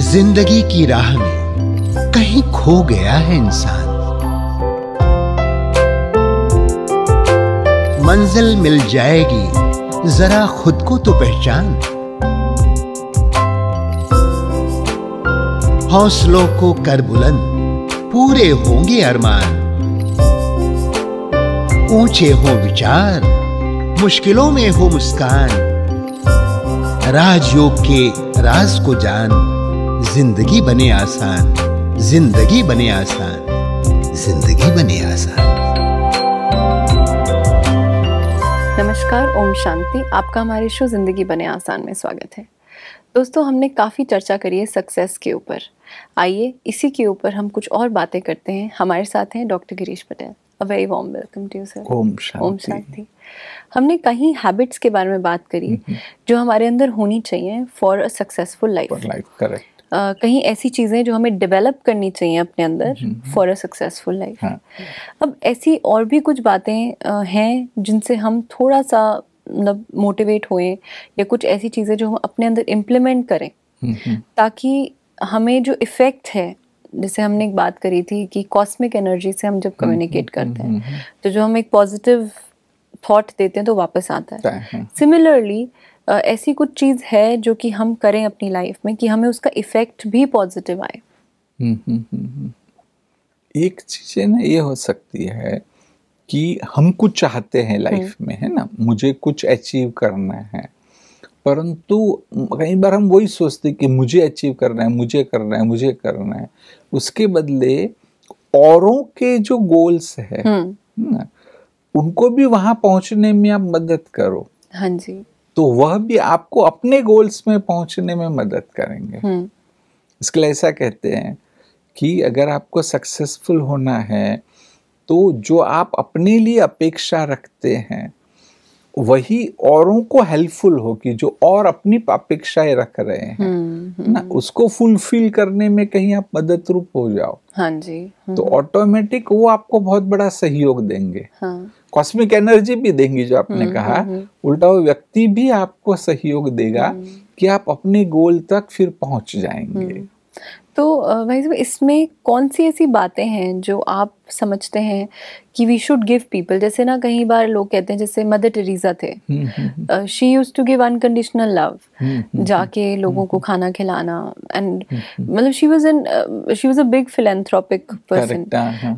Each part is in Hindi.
ज़िंदगी की राह में कहीं खो गया है इंसान। मंजिल मिल जाएगी, जरा खुद को तो पहचान। हौसलों को कर बुलंद, पूरे होंगे अरमान। ऊँचे हो विचार, मुश्किलों में हो मुस्कान। राजयोग के राज को जान। ज़िंदगी बने आसान। ज़िंदगी बने आसान। ज़िंदगी बने आसान। नमस्कार ओम शांति। आपका हमारे शो ज़िंदगी बने आसान में स्वागत है। दोस्तों हमने काफ़ी चर्चा करी है सक्सेस के ऊपर। आइए इसी के ऊपर हम कुछ और बातें करते हैं। हमारे साथ हैं doctor Girish Patel. A very warm welcome to you sir ओम शांति। ओम शांति। हमने कहीं हैबिट्स के बारे में बात करी जो हमारे अंदर होनी चाहिए for a successful life life correct कहीं ऐसी चीज़ें जो हमें डेवलप करनी चाहिए अपने अंदर फॉर अ सक्सेसफुल लाइफ। अब ऐसी और भी कुछ बातें हैं जिनसे हम थोड़ा सा मतलब मोटिवेट होएँ या कुछ ऐसी चीज़ें जो हम अपने अंदर इम्प्लीमेंट करें। ताकि हमें जो इफ़ेक्ट है जैसे हमने एक बात करी थी कि कॉस्मिक एनर्जी से हम जब कम्युनिकेट करते हैं तो जो हम एक पॉजिटिव थॉट देते हैं तो वापस आता हाँ। सिमिलरली ऐसी कुछ चीज़ है जो कि हम करें अपनी लाइफ में कि हमें उसका इफ़ेक्ट भी पॉजिटिव आए। एक चीज़ है ना ये हो सकती है कि हम कुछ चाहते हैं लाइफ में है ना? मुझे कुछ अचीव करना है। परंतु कई बार हम वही सोचते कि मुझे अचीव करना है मुझे करना है मुझे करना है। उसके बदले औरों के जो गोल्स है हम्म। ना? उनको भी वहाँ पहुँचने में आप मदद करो। हाँ जी। तो वह भी आपको अपने गोल्स में पहुँचने में मदद करेंगे। हम्म। इसके लिए ऐसा कहते हैं कि अगर आपको सक्सेसफुल होना है तो जो आप अपने लिए अपेक्षा रखते हैं वही औरों को हेल्पफुल हो कि जो और अपनी अपेक्षाएँ रख रहे हैं। हम्म ना उसको फुलफिल करने में कहीं आप मदद रूप हो जाओ। हाँ जी हम्म, तो ऑटोमेटिक वो आपको बहुत बड़ा सहयोग देंगे। हाँ। कॉस्मिक एनर्जी भी देंगी जो आपने हम्म, कहा। हम्म, हम्म। उल्टा वो व्यक्ति भी आपको सहयोग देगा कि आप अपने गोल तक फिर पहुँच जाएँगे। तो भाई साहब इसमें कौन सी ऐसी बातें हैं जो आप समझते हैं कि वी शुड गिव पीपल जैसे ना कई बार लोग कहते हैं जैसे मदर टेरेसा थे। Hmm, hmm, she use to give unconditional love hmm, जाके लोगों को खाना खिलाना एंड मतलब she was an she was a big philanthropic person.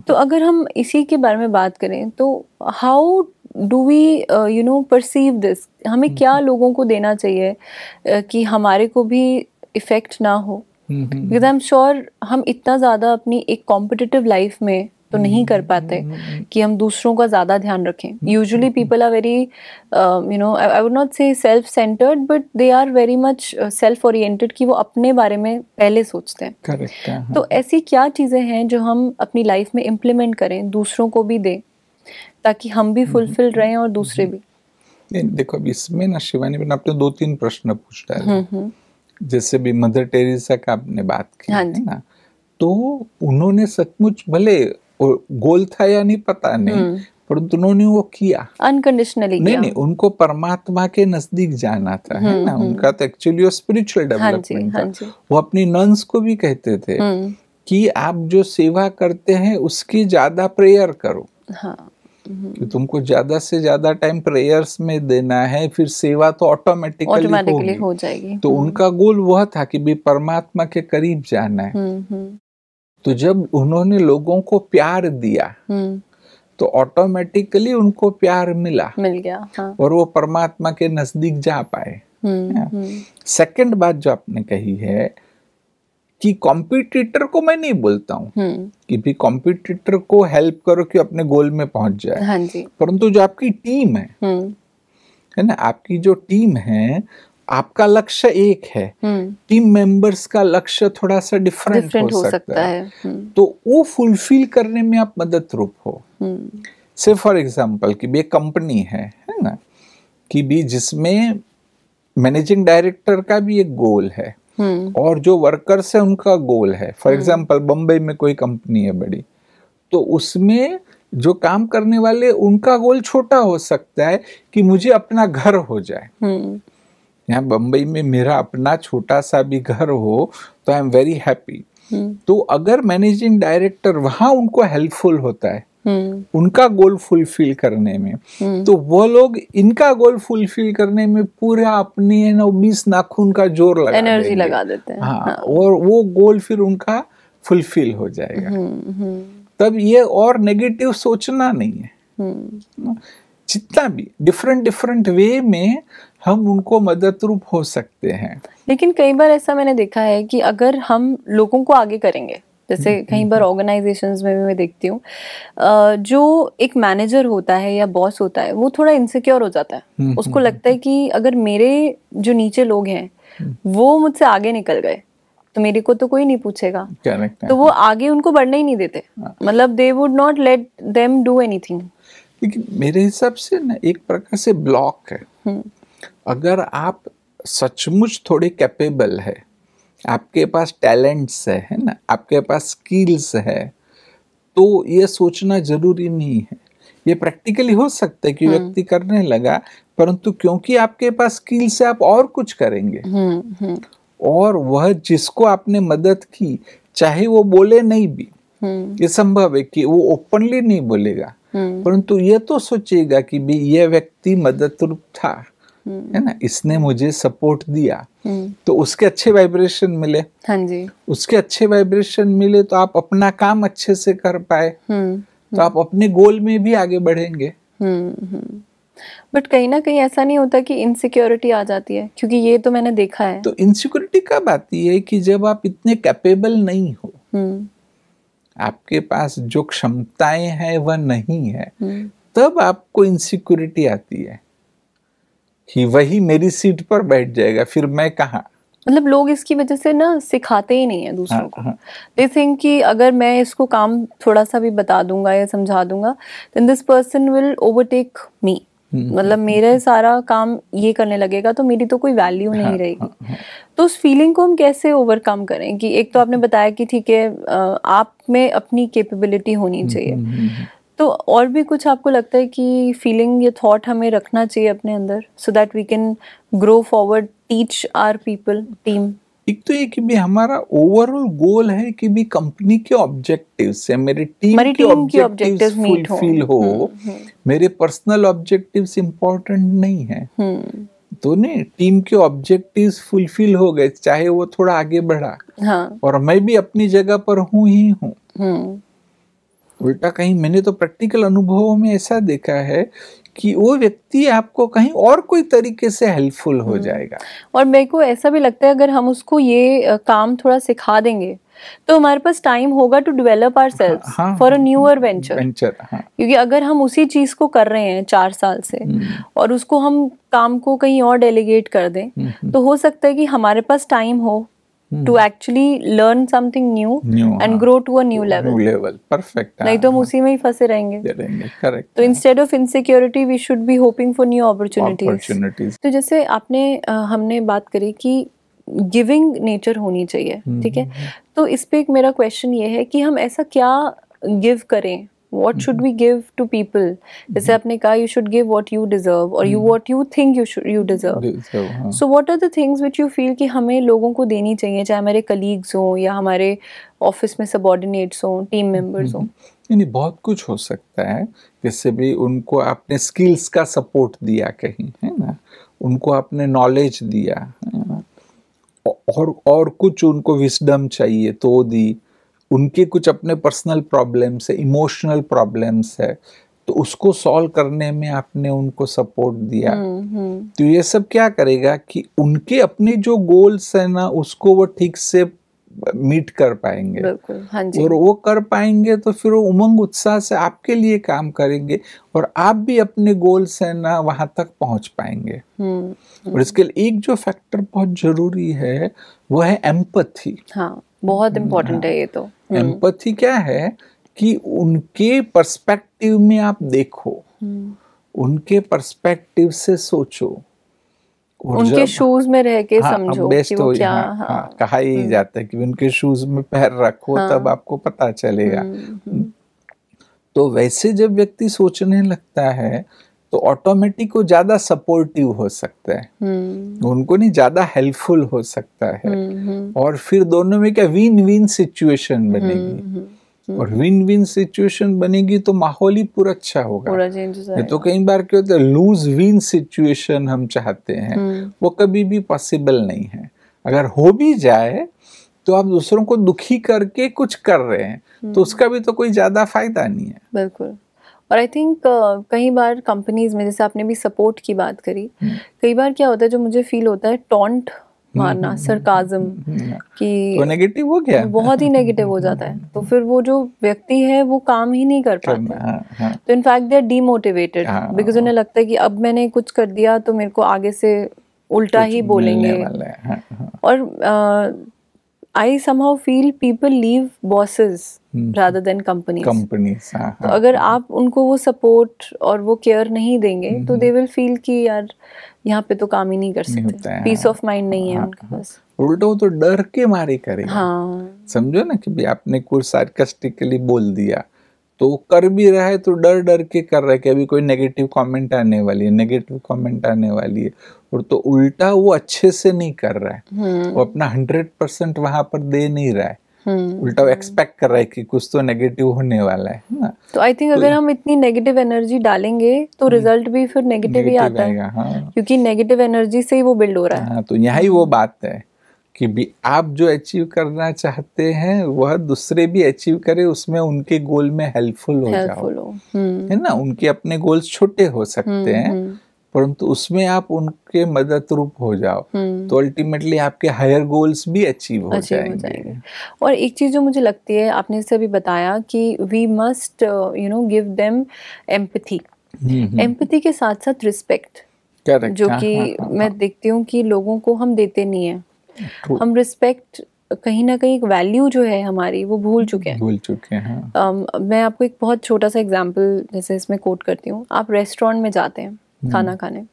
तो अगर हम इसी के बारे में बात करें तो how do we you know perceive this हमें क्या लोगों को देना चाहिए uh, कि हमारे को भी इफ़ेक्ट ना हो? Hmm, hmm, because I am sure हम इतना ज़्यादा अपनी एक कॉम्पिटिटिव लाइफ में तो नहीं कर पाते कि हम दूसरों का ज़्यादा ध्यान रखें। Usually people are very you know I would not say self centered but they are very much self oriented कि वो अपने बारे में पहले सोचते हैं। करेक्ट हाँ, हाँ। तो ऐसी क्या चीज़ें हैं जो हम अपनी लाइफ में इम्प्लीमेंट करें दूसरों को भी दें ताकि हम भी फुलफिल रहें और दूसरे भी? देखो अब इसमें ना शिवानी आपने दो तीन प्रश्न पूछ डाले जैसे भी मदर टेरेसा का आपने बात की हाँ है ना तो उन्होंने सचमुच भले गोल था या नहीं पता नहीं हम्म। परंतु उन्होंने वो किया। अनकंडीशनली नहीं नहीं उनको परमात्मा के नज़दीक जाना था है ना? उनका तो एक्चुअली वो स्पिरिचुअल हाँ डेवलपमेंट हाँ था। जी। वो अपनी नंस को भी कहते थे हम्म। कि आप जो सेवा करते हैं उसकी ज़्यादा प्रेयर करो। हाँ। कि तुमको ज़्यादा से ज़्यादा टाइम प्रेयर्स में देना है फिर सेवा तो ऑटोमेटिकली हो जाएगी। तो उनका गोल वह था कि भी परमात्मा के करीब जाना है। हम्म हम्म। तो जब उन्होंने लोगों को प्यार दिया हम्म। तो ऑटोमेटिकली उनको प्यार मिला। मिल गया हाँ। और वो परमात्मा के नज़दीक जा पाए। हम्म हाँ। हम्म। सेकंड बात जो आपने कही है कि कॉम्पिटिटर को मैं नहीं बोलता हूँ। हम्म। कि भी कॉम्पिटिटर को हेल्प करो कि अपने गोल में पहुँच जाए। हाँ जी। परंतु जो आपकी टीम है हम्म। है ना? आपकी जो टीम है आपका लक्ष्य एक है। हम्म। टीम मेंबर्स का लक्ष्य थोड़ा सा डिफरेंट डिफरेंट हो सकता है। हम्म। तो वो फुलफिल करने में आप मदद रूप हो। हम्म। से फॉर एग्जांपल कि भी एक कंपनी है है ना? कि भी जिसमें मैनेजिंग डायरेक्टर का भी एक गोल है। हम्म और जो वर्कर्स है उनका गोल है। फॉर एग्जांपल बम्बई में कोई कंपनी है बड़ी तो उसमें जो काम करने वाले उनका गोल छोटा हो सकता है कि मुझे अपना घर हो जाए। हम्म। यहाँ बम्बई में मेरा अपना छोटा सा भी घर हो तो आई एम वेरी हैप्पी तो अगर मैनेजिंग डायरेक्टर वहाँ उनको हेल्पफुल होता है। हम्म उनका गोल फुलफिल करने में। तो वो लोग इनका गोल फुलफिल करने में पूरा अपनी है ना बीस नाखून का ज़ोर लगा एनर्जी लगा देते हैं। हाँ हाँ। और वो गोल फिर उनका फुलफिल हो जाएगा। हम्म हम्म। तब ये और नेगेटिव सोचना नहीं है। हम्म। जितना भी डिफरेंट डिफरेंट वे में हम उनको मदद रूप हो सकते हैं। लेकिन कई बार ऐसा मैंने देखा है कि अगर हम लोगों को आगे करेंगे जैसे कई बार ऑर्गेनाइजेशंस में भी मैं देखती हूँ जो एक मैनेजर होता है या बॉस होता है वो थोड़ा इनसिक्योर हो जाता है। उसको लगता है कि अगर मेरे जो नीचे लोग हैं वो मुझसे आगे निकल गए तो मेरे को तो कोई नहीं पूछेगा। तो वो आगे उनको बढ़ने ही नहीं देते। मतलब they would not let them do anything लेकिन मेरे हिसाब से ना एक प्रकार से ब्लॉक है। अगर आप सचमुच थोड़े कैपेबल है आपके पास टैलेंट्स है है ना? आपके पास स्किल्स है तो ये सोचना ज़रूरी नहीं है। ये प्रैक्टिकली हो सकता है कि व्यक्ति करने लगा परंतु क्योंकि आपके पास स्किल्स है आप और कुछ करेंगे। हम्म हम्म। और वह जिसको आपने मदद की चाहे वो बोले नहीं भी हम्म। ये संभव है कि वो ओपनली नहीं बोलेगा। हम्म। परंतु ये तो सोचेगा कि भी यह व्यक्ति मददरूप था। है ना? इसने मुझे सपोर्ट दिया। तो उसके अच्छे वाइब्रेशन मिले। हाँ जी। उसके अच्छे वाइब्रेशन मिले तो आप अपना काम अच्छे से कर पाए। तो आप अपने गोल में भी आगे बढ़ेंगे। बट कहीं ना कहीं ऐसा नहीं होता कि इनसिक्योरिटी आ जाती है क्योंकि ये तो मैंने देखा है। तो इनसिक्योरिटी कब आती है कि जब आप इतने कैपेबल नहीं हो आपके पास जो क्षमताएँ हैं वह नहीं है तब आपको इनसिक्योरिटी आती है। कि वही मेरी सीट पर बैठ जाएगा फिर मैं कहा? मतलब लोग इसकी वजह से ना सिखाते ही नहीं है दूसरों हाँ, को। हाँ। दे थिंक कि अगर मैं इसको काम थोड़ा सा भी बता दूँगा या समझा दूँगा then this person will overtake me मतलब मेरे सारा काम ये करने लगेगा तो मेरी तो कोई वैल्यू नहीं रहेगी। तो उस फीलिंग को हम कैसे ओवरकम करें? कि एक तो आपने बताया कि ठीक है आप में अपनी कैपेबिलिटी होनी चाहिए। तो और भी कुछ आपको लगता है कि फीलिंग या थॉट हमें रखना चाहिए अपने अंदर so that we can grow forward teach our people team एक तो ये कि भी हमारा ओवरऑल गोल है कि भी कंपनी के ऑब्जेक्टिव से मेरे टीम के ऑब्जेक्टिव्स meet हो। हो मेरे पर्सनल ऑब्जेक्टिव्स इंपॉर्टेंट नहीं है। हम्म। तो नहीं टीम के ऑब्जेक्टिव्स फुलफिल हो गए चाहे वो थोड़ा आगे बढ़ा। हाँ। और मैं भी अपनी जगह पर हूँ ही हूँ। हम्म उल्टा कहीं मैंने तो प्रैक्टिकल अनुभवों में ऐसा देखा है कि वो व्यक्ति आपको कहीं और कोई तरीके से हेल्पफुल हो जाएगा। और मेरे को ऐसा भी लगता है अगर हम उसको ये काम थोड़ा सिखा देंगे तो हमारे पास टाइम होगा टू डेवलप आर सेल्फ हाँ, for a newer venture. Venture हाँ। क्योंकि अगर हम उसी चीज़ को कर रहे हैं चार साल से और उसको हम काम को कहीं और डेलीगेट कर दें तो हो सकता है कि हमारे पास टाइम हो to actually learn something new and हाँ। Grow to a new level level perfect नहीं तो हम उसी में ही फंसे रहेंगे। करेक्ट तो instead of insecurity we should be hoping for new opportunities opportunities तो जैसे आपने हमने बात करी कि गिविंग नेचर होनी चाहिए ठीक है? तो इस पे एक मेरा क्वेश्चन ये है कि हम ऐसा क्या गिव करें what should we give to people जैसे आपने कहा you should give what you deserve और you what you think you you deserve so what are the things which you feel कि हमें लोगों को देनी चाहिए चाहे हमारे कलीग्स हों या हमारे ऑफ़िस में सबॉर्डिनेट्स हों टीम मेंबर्स हों? नहीं बहुत कुछ हो सकता है जैसे भी उनको आपने स्किल्स का सपोर्ट दिया कहीं है ना? उनको आपने नॉलेज दिया है ना? और और कुछ उनको विस्डम चाहिए तो दी। उनके कुछ अपने पर्सनल प्रॉब्लम्स है इमोशनल प्रॉब्लम्स है तो उसको सॉल्व करने में आपने उनको सपोर्ट दिया। हम्म हम्म। तो ये सब क्या करेगा कि उनके अपने जो गोल्स है ना उसको वो ठीक से मीट कर पाएँगे। हाँ जी। और वो कर पाएँगे तो फिर वो उमंग उत्साह से आपके लिए काम करेंगे और आप भी अपने गोल से ना वहाँ तक पहुँच पाएँगे। हम्म और इसके लिए एक जो फैक्टर बहुत ज़रूरी है वो है एम्पथी हाँ। बहुत इम्पोर्टेंट है। ये तो। एम्पथी क्या है कि उनके पर्सपेक्टिव में आप देखो। हम्म। उनके पर्सपेक्टिव से सोचो। उनके शूज़ में रह के हाँ, समझो बेस्ट कि वो हो क्या हाँ, हाँ। हाँ, कहा ही जाता है कि उनके शूज़ में पैर रखो हाँ। तब आपको पता चलेगा। हम्म, हम्म, तो वैसे जब व्यक्ति सोचने लगता है तो ऑटोमेटिक वो ज़्यादा सपोर्टिव हो सकता है। हम्म। उनको नहीं ज़्यादा हेल्पफुल हो सकता है। हम्म हम्म। और फिर दोनों में क्या विन विन सिचुएशन बनेगी। और विन विन सिचुएशन बनेगी तो माहौल ही पूरा अच्छा होगा। पूरा तो कई बार क्या होता है लूज विन सिचुएशन हम चाहते हैं। वो कभी भी पॉसिबल नहीं है। अगर हो भी जाए तो आप दूसरों को दुखी करके कुछ कर रहे हैं। तो उसका भी तो कोई ज़्यादा फ़ायदा नहीं है। बिल्कुल। और आई थिंक uh, कई बार कंपनीज़ में जैसे आपने भी सपोर्ट की बात करी हम्म। कई बार क्या होता है जो मुझे फील होता है टॉन्ट मारना सरकाजम हम्म, कि तो नेगेटिव हो गया? बहुत ही नेगेटिव हो जाता है। तो फिर वो जो व्यक्ति है वो काम ही नहीं कर पाता। हाँ, हाँ, तो in fact they are demotivated. Because उन्हें लगता है कि अब मैंने कुछ कर दिया तो मेरे को आगे से उल्टा ही बोलेंगे। वाला हाँ, हाँ, और I somehow feel people leave bosses hmm. Rather than companies companies हाँ, तो हाँ, अगर आप उनको वो सपोर्ट और वो केयर नहीं देंगे तो दे विल फील कि यार यहाँ पे तो काम ही नहीं कर सकते। पीस ऑफ़ माइंड नहीं है हाँ, उनके पास। उल्टा वो तो डर के मारे करेगा। हाँ। समझो ना कि भी आपने कुछ सार्कास्टिकली बोल दिया। तो वो कर भी रहा है तो डर डर के कर रहा है कि अभी कोई नेगेटिव कमेंट आने वाली है नेगेटिव कमेंट आने वाली है। और तो उल्टा वो अच्छे से नहीं कर रहा है। हम्म। वो अपना हंड्रेड परसेंट वहाँ पर दे नहीं रहा है। हम्म। उल्टा वो एक्सपेक्ट कर रहा है कि कुछ तो नेगेटिव होने वाला है ना? तो आई थिंक तो अगर हम इतनी नेगेटिव एनर्जी डालेंगे तो रिज़ल्ट भी फिर नेगेटिव ही आता है। हाँ। क्योंकि नेगेटिव एनर्जी से ही वो बिल्ड हो रहा है। हाँ तो यहाँ ही वो बात है। कि भी आप जो अचीव करना चाहते हैं वह दूसरे भी अचीव करे उसमें उनके गोल में हेल्पफुल हो जाओ। हो। हम्म। है ना? उनके अपने गोल्स छोटे हो सकते हैं हम्म, परंतु उसमें आप उनके मदद रूप हो जाओ। हम्म। तो अल्टीमेटली आपके हायर गोल्स भी अचीव हो अचीव हो जाएँगे। जाएँगे। और एक चीज़ जो मुझे लगती है आपने इससे अभी बताया कि we must you know give them empathy hmm, hmm, empathy के साथ साथ रिस्पेक्ट जो हाँ, कि हाँ, हाँ, मैं देखती हूँ कि लोगों को हम देते नहीं है. हम रिस्पेक्ट कहीं ना कहीं एक वैल्यू जो है हमारी वो भूल चुके हैं। भूल चुके हैं। Um, मैं आपको एक बहुत छोटा सा एग्जांपल जैसे इसमें कोट करती हूँ। आप रेस्टोरेंट में जाते हैं खाना खाने।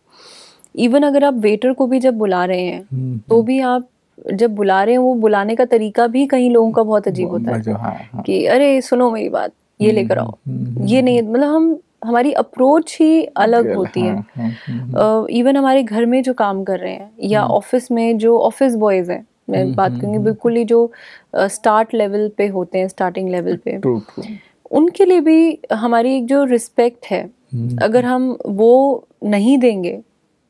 इवन अगर आप वेटर को भी जब बुला रहे हैं हम्म, तो भी आप जब बुला रहे हैं वो बुलाने का तरीका भी कहीं लोगों का बहुत अजीब होता है। हाँ हाँ। कि अरे सुनो मेरी बात ये लेकर आओ। हम्म, ये नहीं मतलब हम हमारी अप्रोच ही अलग होती है। हाँ, हाँ, इवन हमारे घर में जो काम कर रहे हैं या ऑफ़िस में जो ऑफ़िस बॉयज़ हैं मैं बात करूँगी बिल्कुल ही जो स्टार्ट लेवल पे होते हैं स्टार्टिंग लेवल पे. उनके लिए भी हमारी एक जो रिस्पेक्ट है अगर हम वो नहीं देंगे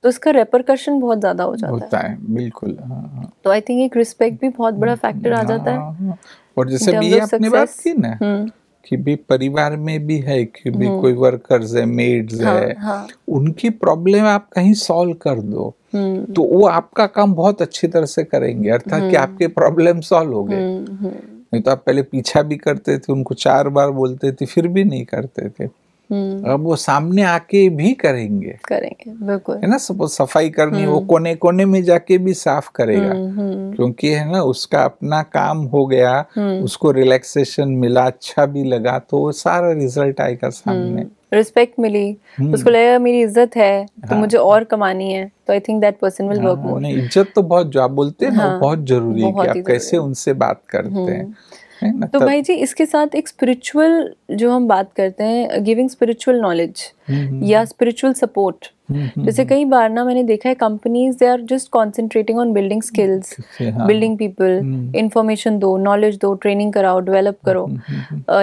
तो इसका रेपरकशन बहुत ज़्यादा हो जाता है। होता है बिल्कुल हाँ, हाँ, तो आई थिंक एक रिस्पेक्ट भी बहुत बड़ा फैक्टर आ जाता है। हाँ, हाँ। और जैसे भी आपने बात की ना हम्म। कि भी परिवार में भी है कि भी कोई वर्कर्स है मेड्स हाँ है हाँ। उनकी प्रॉब्लम आप कहीं सॉल्व कर दो हम्म। तो वो आपका काम बहुत अच्छी तरह से करेंगे अर्थात कि आपके प्रॉब्लम सॉल्व हो गए। हम्म हम्म। नहीं तो आप पहले पीछा भी करते थे उनको चार बार बोलते थे फिर भी नहीं करते थे। हम्म अब वो सामने आके भी करेंगे। करेंगे बिल्कुल। है ना? सपोज़ सफ़ाई करनी वो कोने कोने में जाके भी साफ़ करेगा। हम्म हम्म। क्योंकि है ना उसका अपना काम हो गया हम्म। उसको रिलैक्सेशन मिला अच्छा भी लगा तो वो सारा रिज़ल्ट आएगा सामने। रिस्पेक्ट मिली। हम्म। उसको लगेगा मेरी इज़्ज़त है तो हाँ। मुझे और कमानी है तो I think that person will work more इज़्ज़त तो बहुत जो आप बोलते हैं ना हाँ, बहुत ज़रूरी है कि आप कैसे उनसे बात करते हैं। तो भाई जी इसके साथ एक स्पिरिचुअल जो हम बात करते हैं गिविंग स्पिरिचुअल नॉलेज हम्म, या स्पिरिचुअल सपोर्ट हम्म, हम्म, जैसे कई बार ना मैंने देखा है companies they are just concentrating on building skills building people information दो नॉलेज दो ट्रेनिंग कराओ डेवलप करो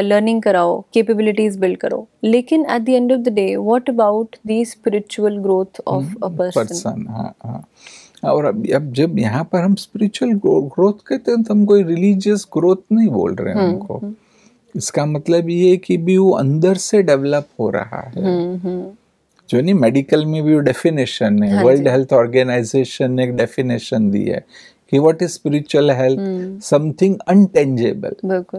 लर्निंग कराओ केपेबिलिटीज बिल्ड करो। लेकिन at the end of the day what about the spiritual growth of a person और अब अब जब यहाँ पर हम स्पिरिचुअल ग्रोथ कहते हैं तो हम कोई रिलीजियस ग्रोथ नहीं बोल रहे हम्म, हैं उनको इसका मतलब ये कि भी वो अंदर से डेवलप हो रहा है। हम्म हम्म। जो नहीं मेडिकल में भी वो डेफिनेशन है। वर्ल्ड हेल्थ ऑर्गेनाइजेशन ने एक डेफिनेशन दी है कि what is spiritual health hmm, something intangible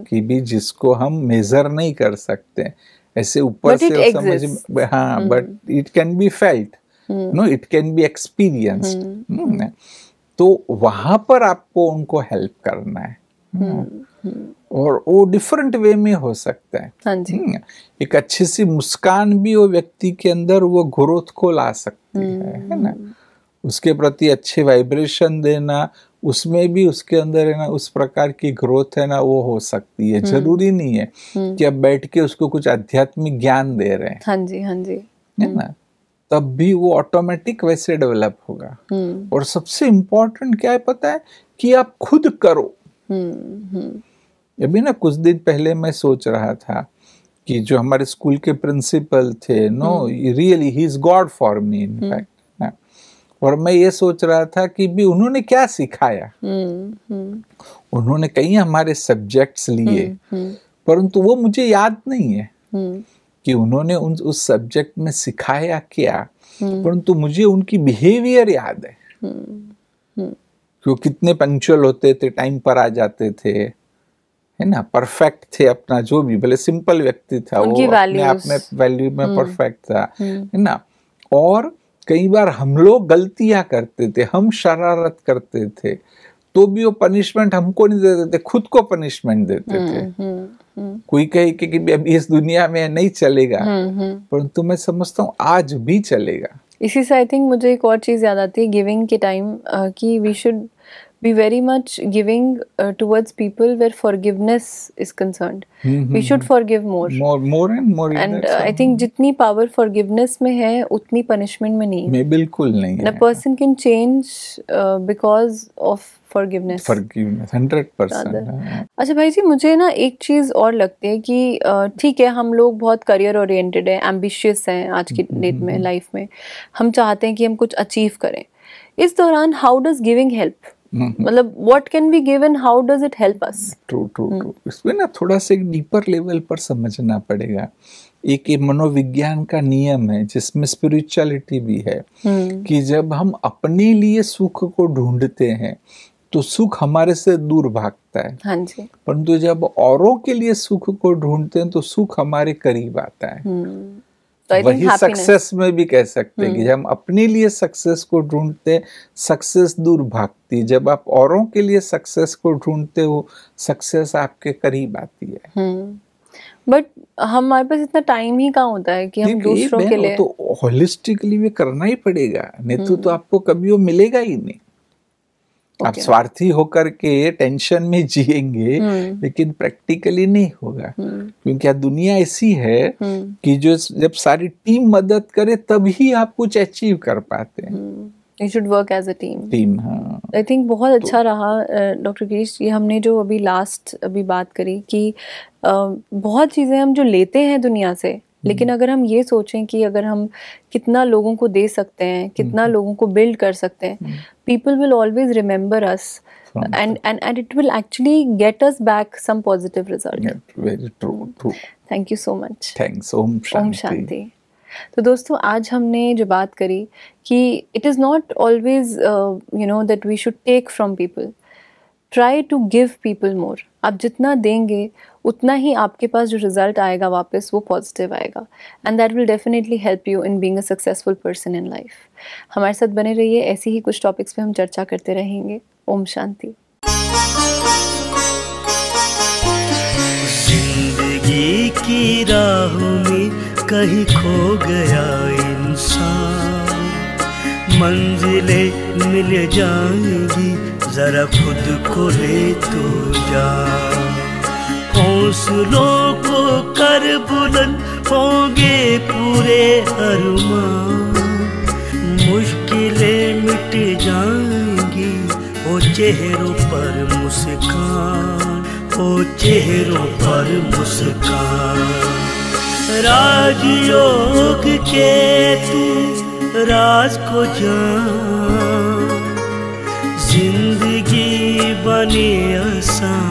कि भी जिसको हम मेजर नहीं कर सकते। ऐसे ऊपर से समझ हाँ but it can be felt no it can be experienced तो वहाँ पर आपको उनको हेल्प करना है। और वो डिफरेंट वे में हो सकता है। हाँ जी। हम्म, एक अच्छी सी मुस्कान भी वो व्यक्ति के अंदर वो ग्रोथ को ला सकती है है ना? उसके प्रति अच्छे वाइब्रेशन देना उसमें भी उसके अंदर है ना उस प्रकार की ग्रोथ है ना वो हो सकती है। ज़रूरी नहीं है कि अब बैठ के उसको कुछ आध्यात्मिक ज्ञान दे रहे हैं। हाँ जी हाँ जी। है ना? तब भी वो ऑटोमेटिक वैसे डेवलप होगा। हम्म। और सबसे इम्पोर्टेंट क्या है पता है? कि आप खुद करो। हम्म हम्म। अभी ना कुछ दिन पहले मैं सोच रहा था कि जो हमारे स्कूल के प्रिंसिपल थे no really he is God for me in fact और मैं ये सोच रहा था कि भी उन्होंने क्या सिखाया? हम्म हम्म। उन्होंने कई हमारे सब्जेक्ट्स लिए हम्म। परंतु वो मुझे याद नहीं है। हम्म। कि उन्होंने उन उस सब्जेक्ट में सिखाया क्या? हम्म। परंतु मुझे उनकी बिहेवियर याद है। हम्म कि वो कितने पंक्चुअल होते थे टाइम पर आ जाते थे है ना? परफेक्ट थे अपना जो भी भले सिंपल व्यक्ति था वो अपने आप में वैल्यू में परफेक्ट था हम्म। है ना? और कई बार हम लोग गलतियाँ करते थे हम शरारत करते थे तो भी वो पनिशमेंट हमको नहीं देते थे खुद को पनिशमेंट देते थे। हम्म हम्म। कोई कहे कि, कि अभी इस दुनिया में नहीं चलेगा हम्म हम्म। परंतु मैं समझता हूँ आज भी चलेगा। इसी से आई थिंक मुझे एक और चीज़ याद आती है गिविंग के टाइम कि we should be very much giving towards people where forgiveness is concerned we should forgive more more more and more and I think जितनी पावर फॉरगिवनेस में है उतनी पनिशमेंट में नहीं है। बिल्कुल नहीं a person can change uh, because of forgiveness hundred Rather. Percent अच्छा भाई जी मुझे ना एक चीज़ और लगती है कि ठीक है हम लोग बहुत करियर ओरिएंटेड हैं एम्बिशियस हैं आज की डेट में लाइफ में। हम चाहते हैं कि हम कुछ अचीव करें। इस दौरान हाउ डज गिविंग हेल्प मतलब what can be given how does it help us true true true इसमें ना थोड़ा सा एक डीपर लेवल पर समझना पड़ेगा। एक ये मनोविज्ञान का नियम है जिसमें स्पिरिचुअलिटी भी है कि जब हम अपने लिए सुख को ढूंढते हैं तो सुख हमारे से दूर भागता है। हाँ जी। परंतु जब औरों के लिए सुख को ढूंढते हैं तो सुख हमारे करीब आता है। हम्म तो वही सक्सेस में भी कह सकते हैं कि जब हम अपने लिए सक्सेस को ढूंढते सक्सेस दूर भागती जब आप औरों के लिए सक्सेस को ढूंढते हो सक्सेस आपके करीब आती है। हम्म बट हमारे पास इतना टाइम ही कहाँ होता है कि हम दूसरों के लिए तो होलिस्टिकली भी करना ही पड़ेगा। नहीं तो तो आपको कभी वो मिलेगा ही नहीं। आप स्वार्थी होकर के टेंशन में जिएँगे हम्म। लेकिन प्रैक्टिकली नहीं होगा। हम्म। क्योंकि दुनिया ऐसी है हम्म। कि जो जब सारी टीम मदद करे तभी आप कुछ अचीव कर पाते हैं। You should work as a team team हाँ। आई थिंक बहुत तो, अच्छा रहा डॉक्टर गिरीश ये हमने जो अभी लास्ट अभी बात करी कि बहुत चीज़ें हम जो लेते हैं दुनिया से लेकिन अगर हम ये सोचें कि अगर हम कितना लोगों को दे सकते हैं कितना लोगों को बिल्ड कर सकते हैं people will always remember us and and and it will actually get us back some positive result very true true thank you so much thanks ओम ओम शांति शांति तो दोस्तों आज हमने जो बात करी कि it is not always you know that we should take from people try to give people more आप जितना देंगे उतना ही आपके पास जो रिज़ल्ट आएगा वापस वो पॉजिटिव आएगा। And that will definitely help you in being a successful person in life हमारे साथ बने रहिए, ऐसी ही कुछ टॉपिक्स पे हम चर्चा करते रहेंगे। ओम शांति। ज़िंदगी की राह में कहीं खो गया इंसान। मंजिलें मिल जाएँगी, जरा खुद को ले तो जा। हौसलों को कर बुलंद होंगे पूरे अरमान। मुश्किलें मिट जाएँगी, ओ चेहरों पर मुस्कान, ओ चेहरों पर मुस्कान। राजयोग के तू राज को जान, ज़िंदगी बने आसान।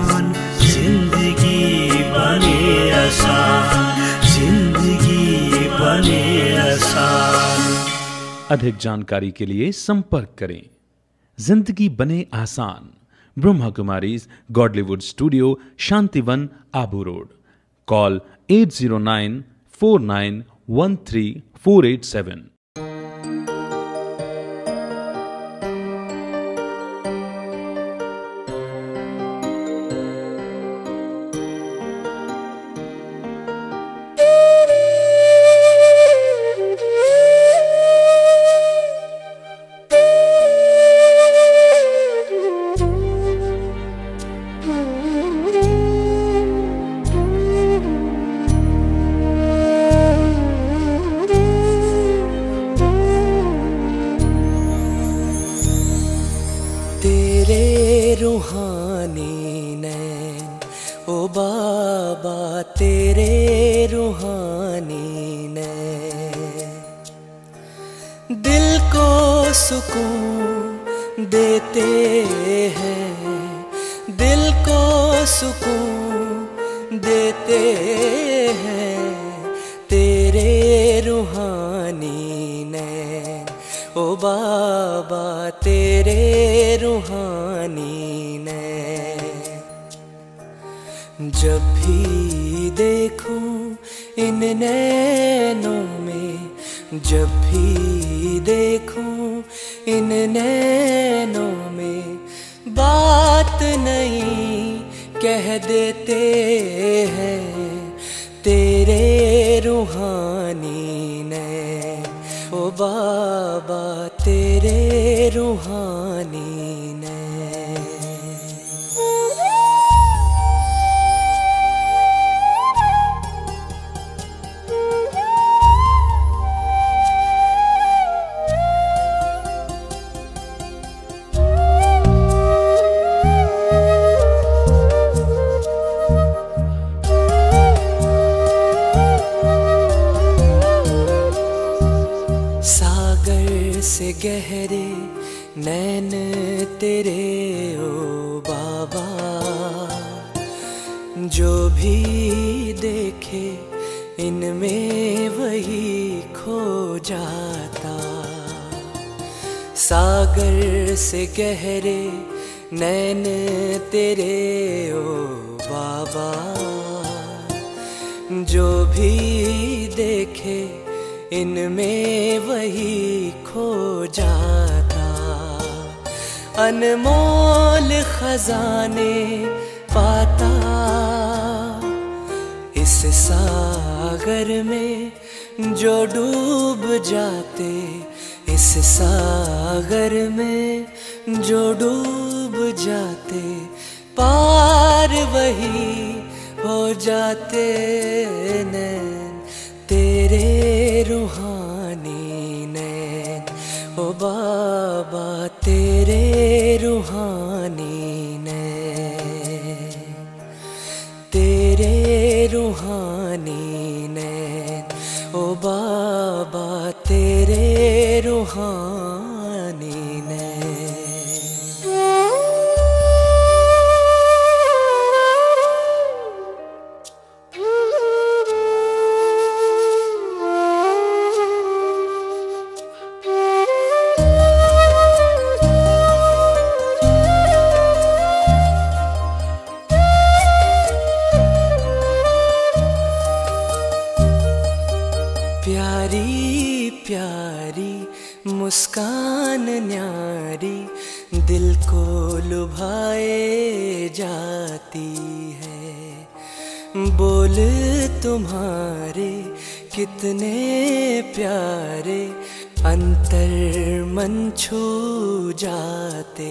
अधिक जानकारी के लिए संपर्क करें। ज़िंदगी बने आसान Brahma Kumari Godlywood studio, Shantivan, Abu road. Call at zero nine four nine one three four eight seven. बाबा, तेरे रूहानी ने दिल को सुकून देते हैं, दिल को सुकून देते हैं, तेरे रूहानी ने। ओ बाबा, तेरे रूहानी जब भी देखूँ इन नैनों में, जब भी देखूँ इन नैनों में बात नहीं कह देते हैं, तेरे रूहानी ने ओ बाबा तेरे रूहानी ने गहरे नैन तेरे ओ बाबा। जो भी देखे, इनमें वही खो जाता। सागर से गहरे नैन तेरे ओ बाबा। जो भी देखे इनमें वही खो जाता। अनमोल खजाने पाता। इस सागर में जो डूब जाते, इस सागर में जो डूब जाते, पार वही हो जाते नैन तेरे रूहानी नैन, ओ बाबा तेरे रूहानी नैन। तेरे रूहानी नैन, ओ बाबा तेरे रूहानी प्यारे अंतर मन छू जाते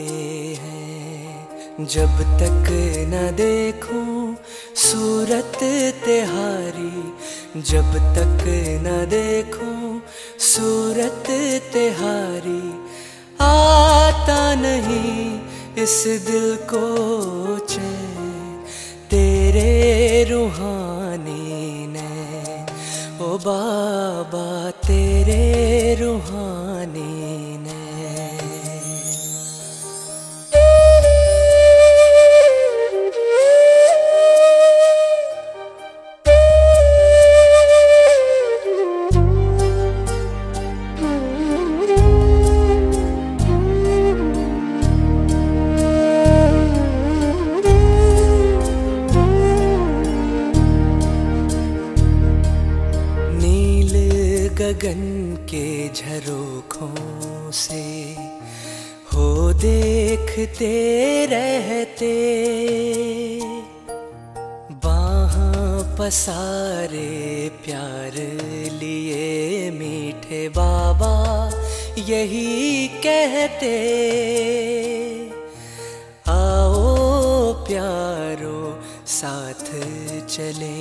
हैं। जब तक न देखूँ सूरत तिहारी, जब तक न देखूँ सूरत तिहारी, आता नहीं इस दिल को चैन। तेरे रूहानी ने ओ बाबा तेरे रूहानी गगन के झरोखों से हो देखते रहते। बाह पसारे प्यार लिए मीठे बाबा यही कहते। आओ प्यारो साथ चले,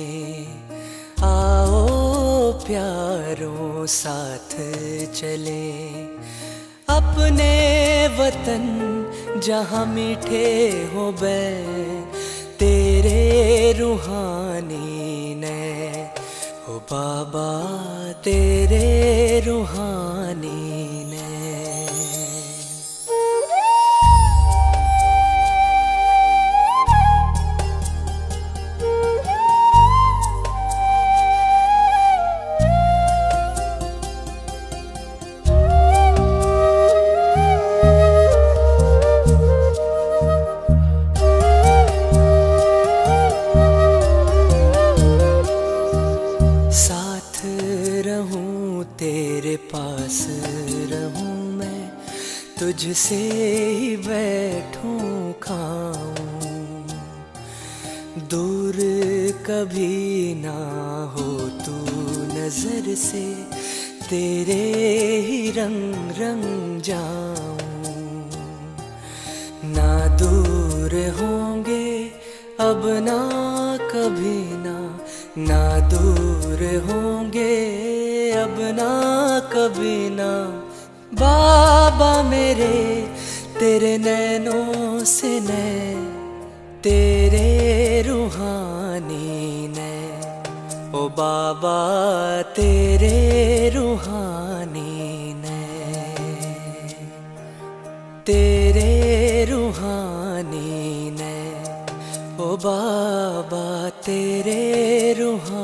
आओ प्यारो साथ चले। अपने वतन जहाँ मीठे हो बै तेरे रूहानी ने हो बाबा, तेरे रूहानी रंग जाऊँ। ना दूर होंगे अब ना कभी ना। ना दूर होंगे अब ना कभी ना। बाबा मेरे, तेरे नैनों से नैन, तेरे रूहानी ने ओ बाबा, तेरे रूहानी तेरे रूहानी ने ओ बाबा तेरे रूहानी